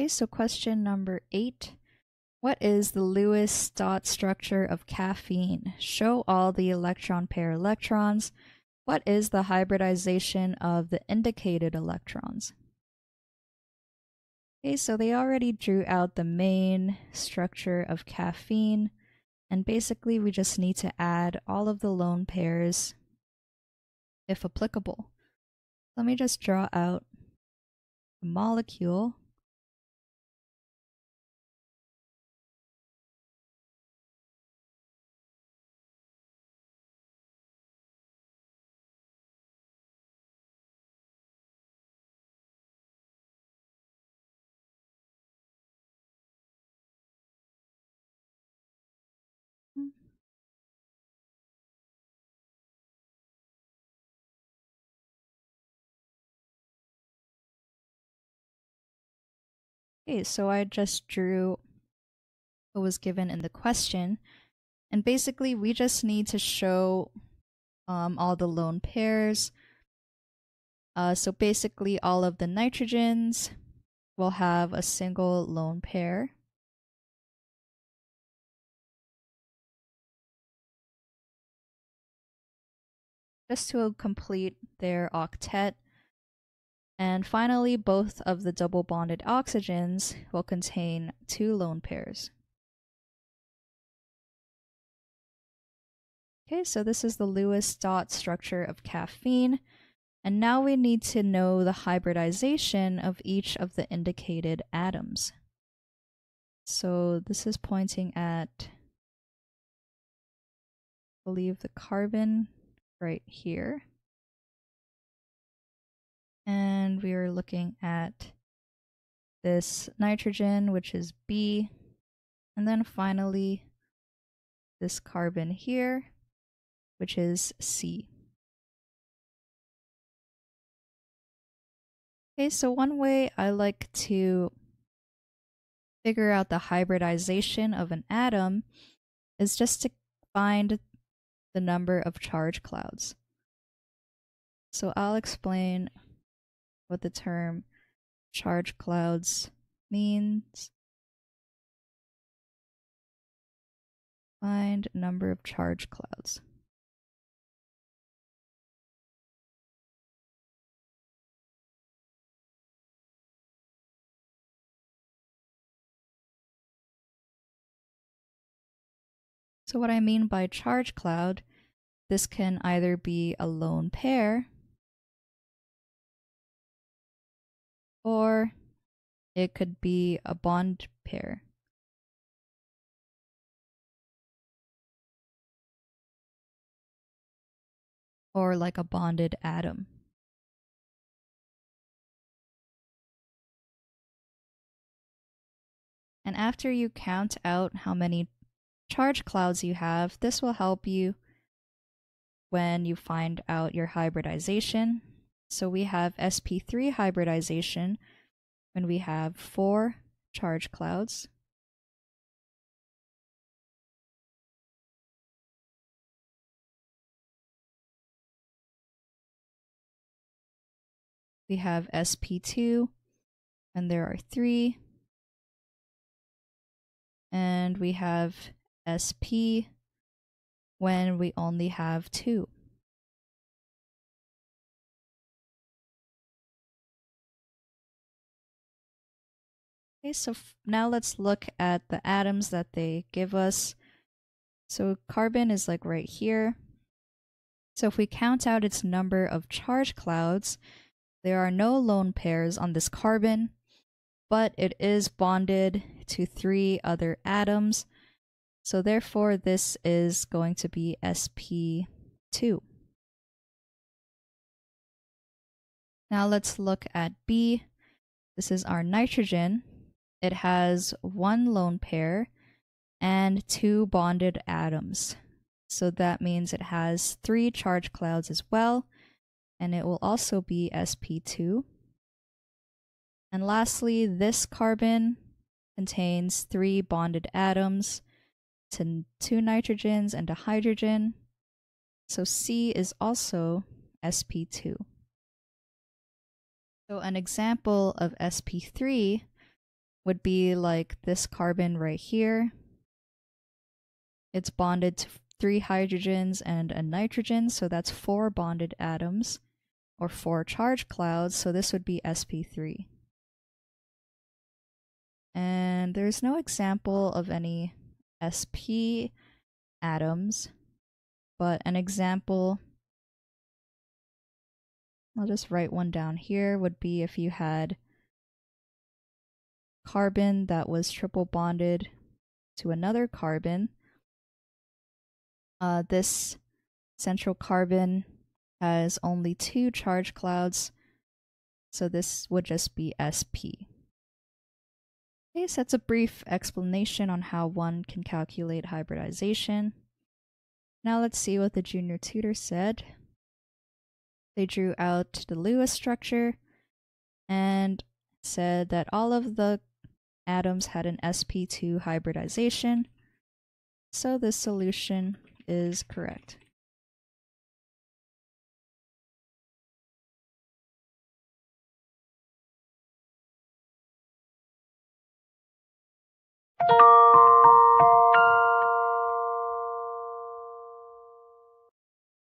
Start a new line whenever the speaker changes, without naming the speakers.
Okay, so question number eight. What is the Lewis dot structure of caffeine? Show all the electron pair electrons. What is the hybridization of the indicated electrons? Okay, so they already drew out the main structure of caffeine, and basically we just need to add all of the lone pairs if applicable. Let me just draw out the molecule Okay, so I just drew what was given in the question. And basically, we just need to show um, all the lone pairs. Uh, so basically, all of the nitrogens will have a single lone pair. Just to complete their octet. And finally, both of the double bonded oxygens will contain two lone pairs. Okay, so this is the Lewis dot structure of caffeine. And now we need to know the hybridization of each of the indicated atoms. So this is pointing at, I believe, the carbon right here and we are looking at this nitrogen, which is B, and then finally this carbon here, which is C. Okay, so one way I like to figure out the hybridization of an atom is just to find the number of charge clouds. So I'll explain what the term charge clouds means. Find number of charge clouds. So what I mean by charge cloud, this can either be a lone pair or it could be a bond pair. Or like a bonded atom. And after you count out how many charge clouds you have, this will help you when you find out your hybridization so we have sp3 hybridization when we have four charge clouds. We have sp2 and there are three. And we have sp when we only have two. Okay, so now let's look at the atoms that they give us. So carbon is like right here. So if we count out its number of charge clouds, there are no lone pairs on this carbon, but it is bonded to three other atoms. So therefore, this is going to be sp2. Now let's look at B. This is our nitrogen it has one lone pair and two bonded atoms. So that means it has three charge clouds as well, and it will also be sp2. And lastly, this carbon contains three bonded atoms to two nitrogens and a hydrogen. So C is also sp2. So an example of sp3 would be like this carbon right here. It's bonded to three hydrogens and a nitrogen, so that's four bonded atoms, or four charge clouds, so this would be sp3. And there's no example of any sp atoms, but an example, I'll just write one down here, would be if you had carbon that was triple bonded to another carbon. Uh, this central carbon has only two charge clouds, so this would just be sp. Okay, so that's a brief explanation on how one can calculate hybridization. Now let's see what the junior tutor said. They drew out the Lewis structure and said that all of the atoms had an sp2 hybridization, so this solution is correct.